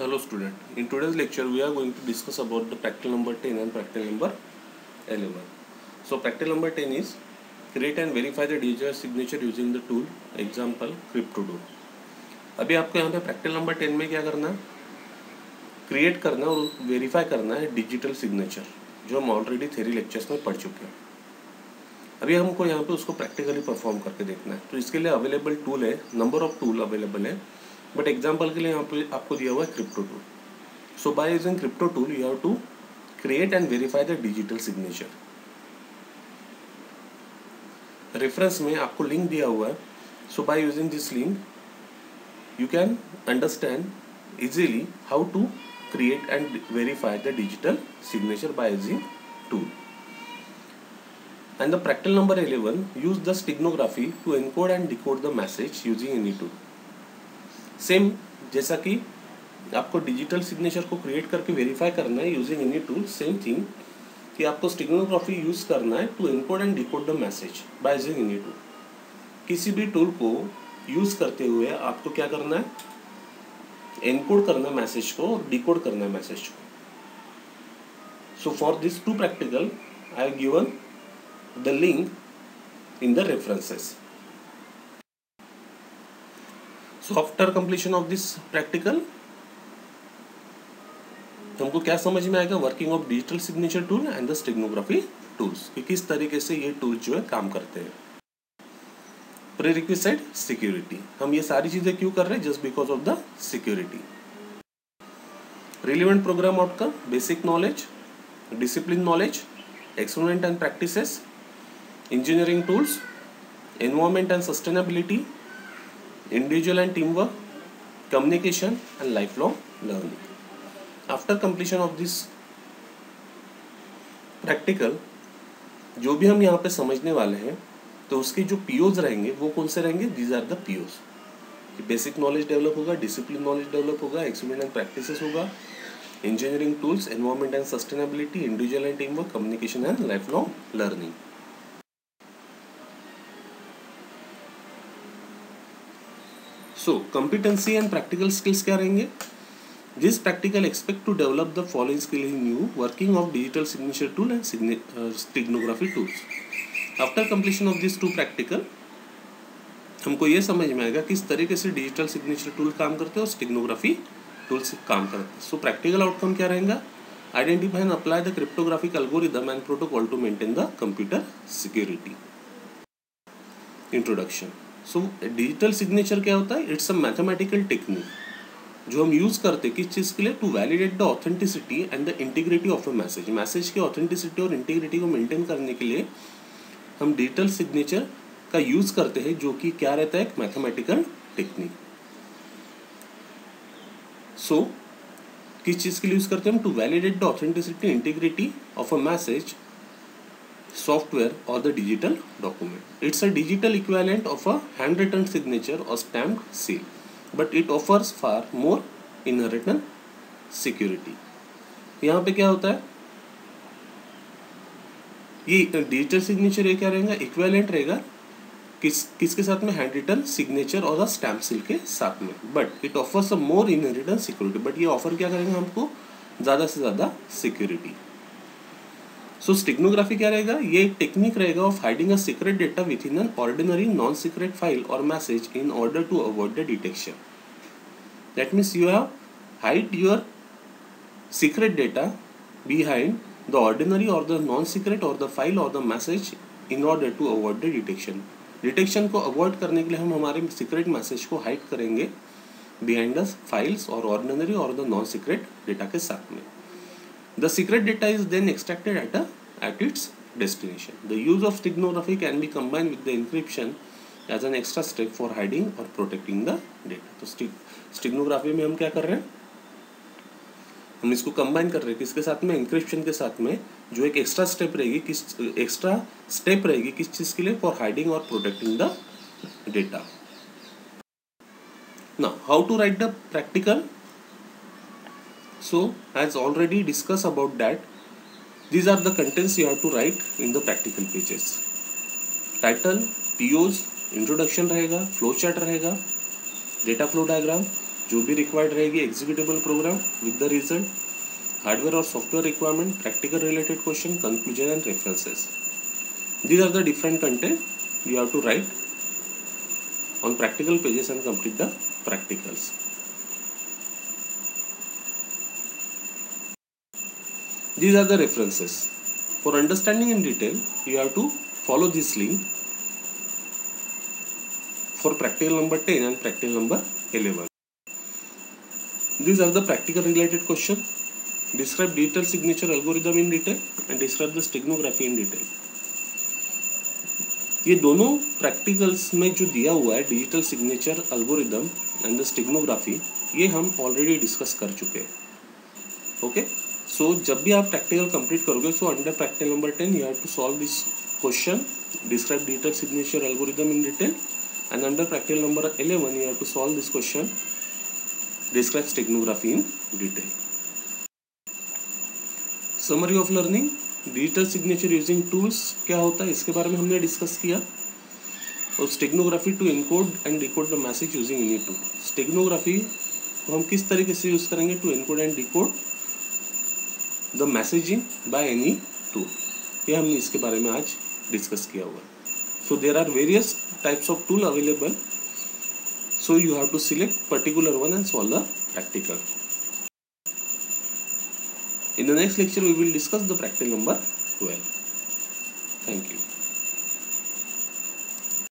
Hello student in today's lecture we are going to discuss about the practical number ten and practical number eleven so practical number ten is create and verify the digital signature using the tool example crypto do अभी आपको यहाँ पे practical number ten में क्या करना है? Create करना और वेरीफाई करना है डिजिटल सिग्नेचर जो हम ऑलरेडी थेरी लेक्चर्स में पढ़ चुके हैं। अभी हमको यहाँ पे उसको प्रैक्टिकली परफॉर्म करके देखना है। तो इसके लिए अवेलेबल टूल है नंबर ऑफ़ टूल अवेलेबल है। बट एग्ज़ाम्पल के लिए यहाँ पे आपको दिया हुआ है crypto tool so by using crypto tool you have to create and verify the digital signature reference में आपको लिंक दिया हुआ है. So by using this link you can understand easily how to create and verify the digital signature by using tool and the practical number 11 use the steganography to encode and decode the message using any tool same जैसा कि आपको digital signature को create करके verify करना है using any tool same thing कि आपको steganography use करना है to encode and decode the message by using any tool किसी भी टूल को यूज़ करते हुए आपको क्या करना है? एनकोड करना है मैसेज को और डिकोड करना है मैसेज को. So for this two practical I have given the link in the references so after completion of this practical हमको क्या समझ में आएगा? Working of digital signature tool and the steganography tools कि किस तरीके से ये टूल जो है काम करते हैं? प्रेरिक्विसाइड सिक्योरिटी हम ये सारी चीज़ें क्यों कर रहे हैं? Just because of the security relevant program outcome basic knowledge discipline knowledge experiment and practices engineering tools environment and sustainability team work communication and life long learning after completion of this practical जो भी हम यहाँ पे समझने वाले हैं तो उसके जो पीओज रहेंगे, वो कौन से रहेंगे? These are the POs basic knowledge develop होगा डिसिप्लिन नॉलेज डेवलप होगा एक्सपेरिमेंट एंड प्रैक्टिसेस होगा engineering tools environment and sustainability individual and team work communication and life long learning so competency and practical skills क्या रहेंगे? Expect to develop the following skill in you working of digital signature tool and signa uh, steganography tools. After completion of this two practical हमको ये समझ में आएगा किस तरीके से डिजिटल सिग्नेचर टूल काम करते हैं और स्टिग्नोग्राफी टूल से काम करते हैं। सो प्रैक्टिकल आउटकम क्या रहेगा? Identify and apply the cryptographic algorithm and protocol to maintain the computer security introduction so digital signature क्या होता है? इट्स अ मैथमेटिकल टेक्निक जो हम यूज़ करते हैं, किस चीज़ के लिए? To validate the authenticity and the integrity of a message message की ऑथेंटिसिटी और इंटीग्रिटी को मेंटेन करने के लिए हम डिजिटल सिग्नेचर का यूज़ करते हैं, जो कि क्या रहता है? एक मैथमेटिकल टेक्निक सो किस चीज़ के लिए यूज़ करते हैं हम? To validate the authenticity integrity of a message और the digital document it's a digital equivalent of a handwritten signature और stamp seal but it offers far more in security यहाँ पे क्या होता है? ये डिजिटल सिग्नेचर ये क्या रहेगा? इक्वेलेंट रहेगा किस, किसके साथ में? हैंड रिटन सिग्नेचर और स्टैम्प सील के साथ में. But it offers a more in return security but ये ऑफ़र क्या करेंगे हमको? ज़्यादा से ज़्यादा सिक्योरिटी सो स्टिग्नोग्राफी क्या रहेगा? ये एक टेक्निक रहेगा of hiding a secret data within an ordinary non secret file और message in order to avoid the detection that means you have hide your secret data behind the ordinary or the non-secret or the file or the message in order to avoid the detection. Detection को avoid करने के लिए हम हमारे secret message को hide करेंगे behind the files और ordinary और द नॉन सीक्रेट डेटा के साथ में। The secret data is then extracted at a at its destination the use of steganography can be combined with the encryption as an extra step for hiding और protecting the data तो steganography में हम क्या कर रहे हैं? हम इसको कंबाइन कर रहे हैं किसके साथ में इंक्रिप्शन के साथ में जो एक एक्स्ट्रा स्टेप रहेगी, किस एक्स्ट्रा स्टेप रहेगी किस चीज़ के लिए? फॉर हाइडिंग और protecting the data now, how to write the practical so as already discussed about that these are the contents you have to write in the practical pages title pos introduction रहेगा flow chart रहेगा data flow diagram जो भी required रहेगी executable program with the result hardware और software requirement practical related question conclusion and references these are the different content you have to write on practical pages and complete the practicals these are the references for understanding in detail you have to follow this link for practical number 10 and practical number 11 these are the practical related question describe detailed signature algorithm in detail and describe the steganography in detail ये दोनों practicals में जो दिया हुआ है digital signature algorithm and the steganography ये हम already discuss कर चुके हैं ओके सो जब भी आप प्रैक्टिकल कंप्लीट करोगे so under practical number ten you have to solve this question describe digital signature algorithm in detail and under practical number eleven you have to solve this question describe steganography in detail summary of learning digital signature using tools क्या होता है? इसके बारे में हमने discuss किया। और steganography to encode and decode the message using any tool steganography को हम किस तरीके से यूज़ करेंगे? To encode and decode the messaging by any tool ये हमने इसके बारे में आज डिस्कस किया हुआ so there are various types of tool available so you have to select particular one and solve the practical in the next lecture we will discuss the practical number twelve thank you